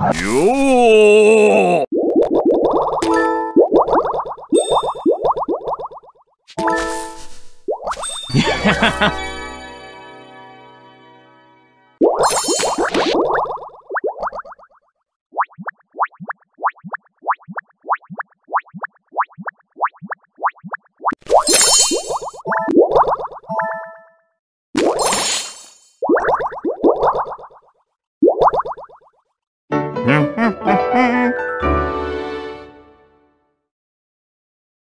요!